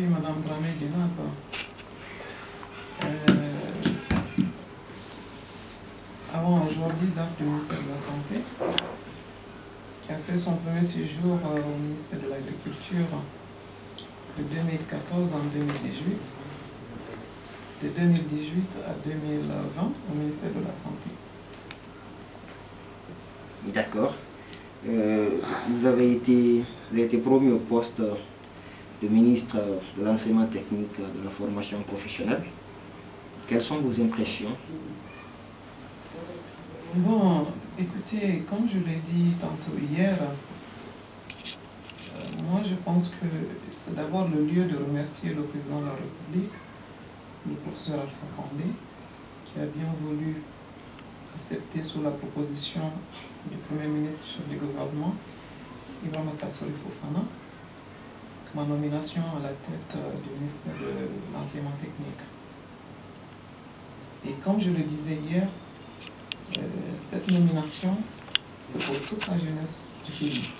Madame Dramé. Euh, avant aujourd'hui, DAF du ministère de la Santé, a fait son premier séjour euh, au ministère de l'Agriculture de 2014 en 2018, de 2018 à 2020 au ministère de la Santé. D'accord. Euh, vous, avez été, vous avez été promu au poste de ministre de l'enseignement technique de la formation professionnelle. Quelles sont vos impressions? Bon, écoutez, comme je l'ai dit tantôt hier, euh, moi je pense que c'est d'abord le lieu de remercier le président de la République, le professeur Alpha Condé, qui a bien voulu accepter sous la proposition du Premier ministre chef du gouvernement, Ibrahim Kassori Fofana, ma nomination à la tête euh, du ministère de l'enseignement technique. Et comme je le disais hier, euh, cette nomination, c'est pour toute la jeunesse du pays.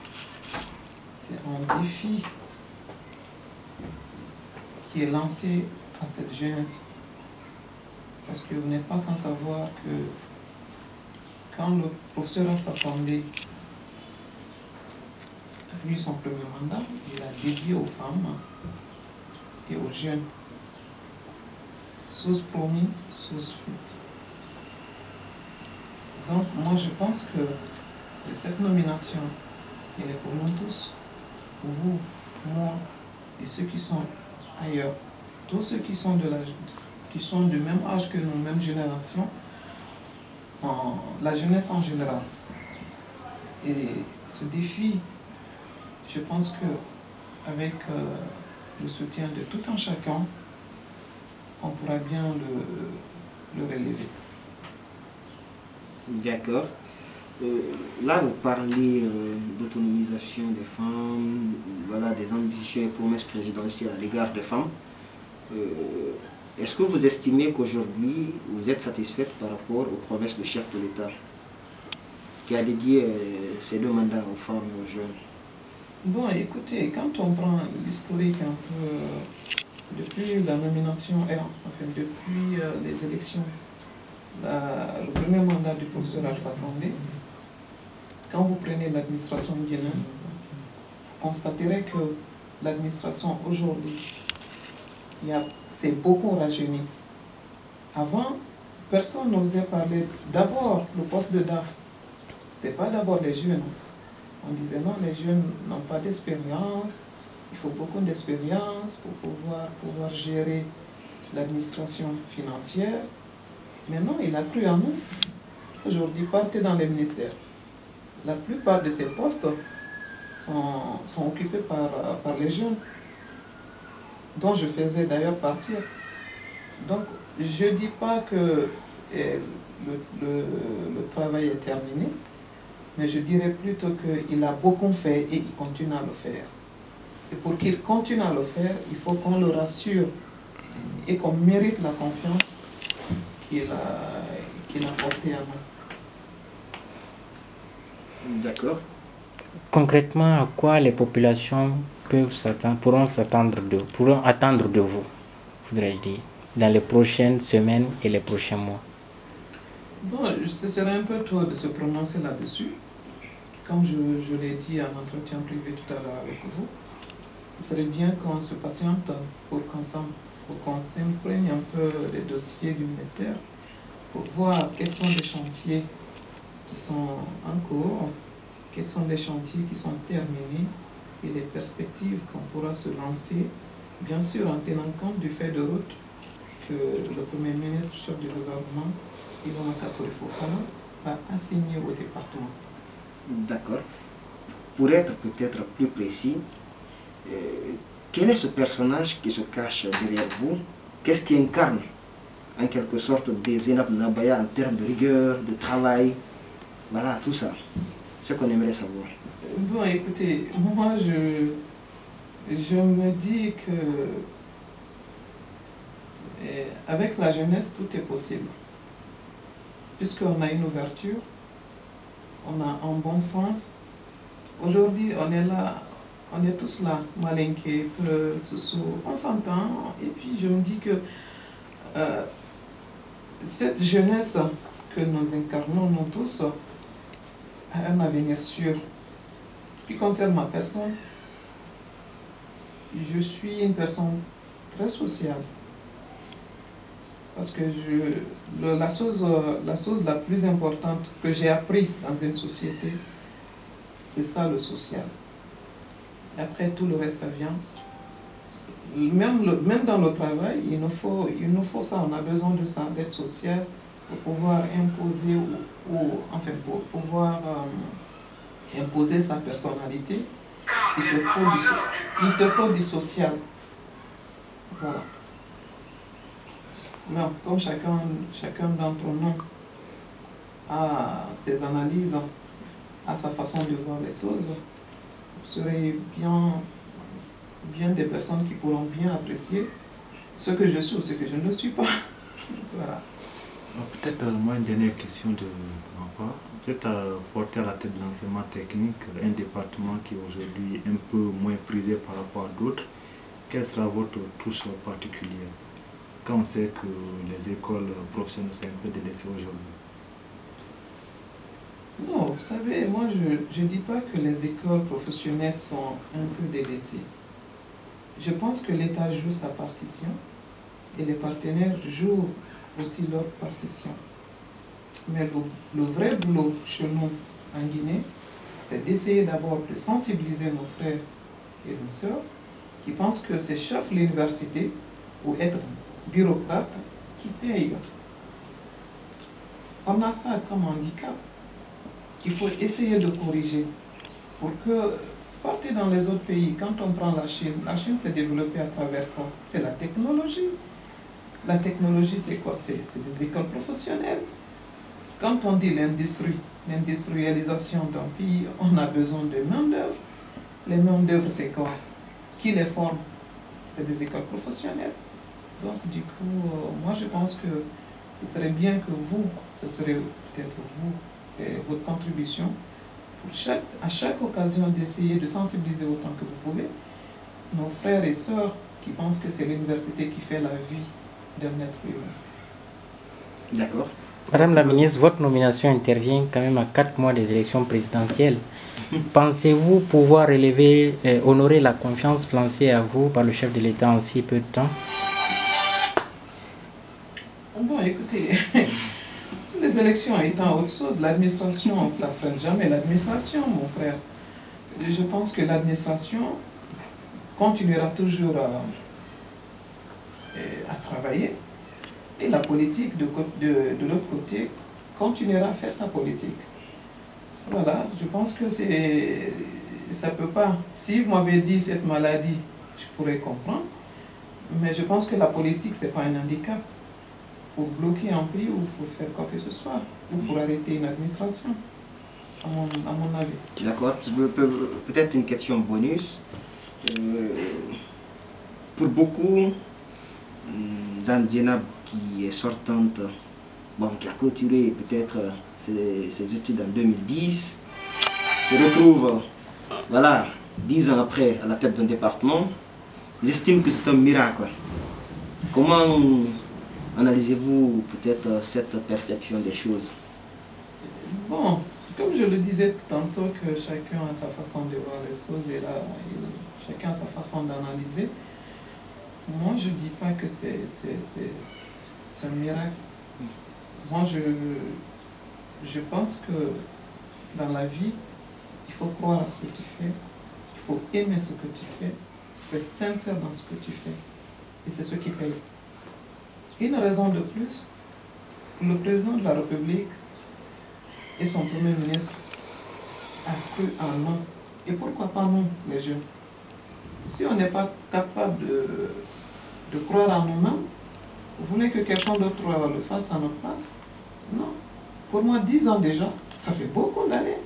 C'est un défi qui est lancé à cette jeunesse. Parce que vous n'êtes pas sans savoir que quand le professeur Alpha Condé son premier mandat, il a dédié aux femmes et aux jeunes. Sous promis, sous fuite. Donc moi je pense que cette nomination, elle est pour nous tous, vous, moi et ceux qui sont ailleurs, tous ceux qui sont de la, qui sont du même âge que nous, même génération, en, la jeunesse en général. Et ce défi, je pense que avec euh, le soutien de tout un chacun, on pourra bien le, le relever. D'accord. Euh, là, vous parlez euh, d'autonomisation des femmes, voilà, des ambitions et promesses présidentielles à l'égard des femmes. Est-ce que vous estimez qu'aujourd'hui, vous êtes satisfaite par rapport aux promesses du chef de l'État? Qui a dédié ces deux mandats aux femmes et aux jeunes? Bon, écoutez, quand on prend l'historique un peu depuis la nomination, enfin depuis les élections le premier mandat du professeur Alpha Condé, quand vous prenez l'administration guinéenne, vous constaterez que l'administration aujourd'hui, c'est beaucoup rajeuni. Avant, personne n'osait parler. D'abord, le poste de DAF, ce n'était pas d'abord les jeunes. On disait non, les jeunes n'ont pas d'expérience, il faut beaucoup d'expérience pour pouvoir, gérer l'administration financière. Mais non, il a cru en nous. Aujourd'hui, partez dans les ministères. La plupart de ces postes sont, occupés par, les jeunes, dont je faisais d'ailleurs partir. Donc, je ne dis pas que eh, le, travail est terminé, mais je dirais plutôt qu'il a beaucoup fait et il continue à le faire. Et pour qu'il continue à le faire, il faut qu'on le rassure et qu'on mérite la confiance qu'il a, qu'il a porté à nous. D'accord. Concrètement, à quoi les populations peuvent s'attendre, pourront s'attendre de, pourront attendre de vous, voudrais-je dire, dans les prochaines semaines et les prochains mois? Bon, ce serait un peu tôt de se prononcer là-dessus. Comme je, je l'ai dit en entretien privé tout à l'heure avec vous, ce serait bien qu'on se patiente pour qu'on s'imprègne un peu des dossiers du ministère pour voir quels sont les chantiers qui sont en cours, quels sont les chantiers qui sont terminés et les perspectives qu'on pourra se lancer, bien sûr en tenant compte du fait de route que le Premier ministre, chef du gouvernement, Ilona Kassori Fofana, va assigner au département. D'accord. Pour être peut-être plus précis, euh, quel est ce personnage qui se cache derrière vous? Qu'est-ce qui incarne en quelque sorte des Nabaya en termes de rigueur, de travail? Voilà, tout ça. Ce qu'on aimerait savoir. Bon, écoutez, moi, je, je me dis que eh, avec la jeunesse, tout est possible. Puisqu'on a une ouverture, on a un bon sens. Aujourd'hui, on est là, on est tous là, malinqués, on s'entend. Et puis je me dis que euh, cette jeunesse que nous incarnons, nous tous, a un avenir sûr. Ce qui concerne ma personne, je suis une personne très sociale. Parce que je, la, chose, la chose la plus importante que j'ai appris dans une société, c'est ça le social. Après, tout le reste, ça vient. Même, même dans le travail, il nous, faut, il nous faut ça, on a besoin de ça, d'être social pour pouvoir imposer, ou, enfin, pour pouvoir euh, imposer sa personnalité. Il te, faut du, il te faut du social. Voilà. Mais comme chacun, chacun d'entre nous a ses analyses, a sa façon de voir les choses, vous serez bien, bien des personnes qui pourront bien apprécier ce que je suis ou ce que je ne suis pas. voilà. Peut-être euh, moi une dernière question de ma part. Vous êtes euh, porté à la tête de l'enseignement technique, un département qui est aujourd'hui un peu moins prisé par rapport à d'autres. Quelle sera votre touche particulière? Quand on sait que les écoles professionnelles sont un peu délaissées aujourd'hui Non, vous savez, moi je ne dis pas que les écoles professionnelles sont un peu délaissées. Je pense que l'État joue sa partition et les partenaires jouent aussi leur partition. Mais le, le vrai boulot chez nous en Guinée, c'est d'essayer d'abord de sensibiliser nos frères et nos sœurs qui pensent que c'est chef l'université ou être bureaucrate qui paye. On a ça comme handicap qu'il faut essayer de corriger pour que, partez dans les autres pays, quand on prend la Chine, la Chine s'est développée à travers quoi? C'est la technologie. La technologie, c'est quoi? C'est des écoles professionnelles. Quand on dit l'industrie, l'industrialisation d'un pays, on a besoin de main-d'œuvre. Les main-d'œuvre, c'est quoi? Qui les forme? C'est des écoles professionnelles. Donc, du coup, euh, moi, je pense que ce serait bien que vous, ce serait peut-être vous, et votre contribution, pour chaque, à chaque occasion d'essayer de sensibiliser autant que vous pouvez nos frères et sœurs qui pensent que c'est l'université qui fait la vie d'un être humain. D'accord. Madame la ministre, votre nomination intervient quand même à quatre mois des élections présidentielles. Pensez-vous pouvoir élever, euh, honorer la confiance placée à vous par le chef de l'État en si peu de temps? Élections étant autre chose, l'administration, ça ne freine jamais l'administration, mon frère. Je pense que l'administration continuera toujours à, à, travailler et la politique de, l'autre côté continuera à faire sa politique. Voilà, je pense que c'est ça peut pas. Si vous m'avez dit cette maladie, je pourrais comprendre. Mais je pense que la politique, ce n'est pas un handicap pour bloquer un pays ou pour faire quoi que ce soit, ou pour arrêter une administration, à mon, à mon avis. D'accord? Peut-être une question bonus. Euh, pour beaucoup, Dan Djenab, qui est sortante, bon, qui a clôturé peut-être ses, ses, études en 2010, se retrouve, voilà, dix ans après à la tête d'un département, j'estime que c'est un miracle. Comment Analysez-vous peut-être cette perception des choses Bon, comme je le disais tantôt, que chacun a sa façon de voir les choses et là, chacun a sa façon d'analyser. Moi, je ne dis pas que c'est un miracle. Moi, je, je pense que dans la vie, il faut croire à ce que tu fais, il faut aimer ce que tu fais, il faut être sincère dans ce que tu fais. Et c'est ce qui paye. Une raison de plus, le président de la République et son premier ministre a cru en nous. Et pourquoi pas nous, les jeunes? Si on n'est pas capable de, de croire en nous-mêmes, vous voulez que quelqu'un d'autre le fasse à notre place Non. Pour moi, 10 ans déjà, ça fait beaucoup d'années.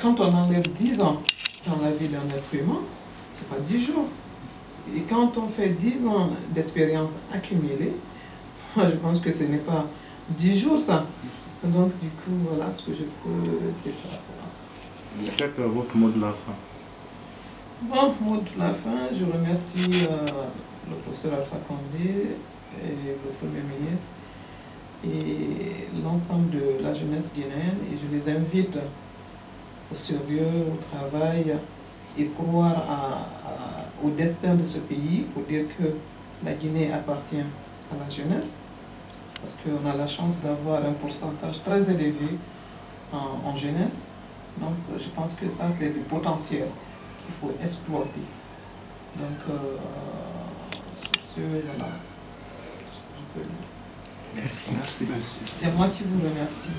Quand on enlève 10 ans dans la vie d'un être humain, ce n'est pas 10 jours. Et quand on fait 10 ans d'expérience accumulée, je pense que ce n'est pas 10 jours, ça. Donc, du coup, voilà ce que je peux dire par rapport à ça. Peut-être votre mot de la fin. Bon, mot de la fin, je remercie euh, le professeur Alpha Condé et le Premier ministre et l'ensemble de la jeunesse guinéenne et je les invite au sérieux, au travail et croire au destin de ce pays pour dire que la Guinée appartient à la jeunesse parce qu'on a la chance d'avoir un pourcentage très élevé en, jeunesse. Donc je pense que ça c'est du potentiel qu'il faut exploiter. Donc euh, ce, voilà. Merci. C'est moi qui vous remercie.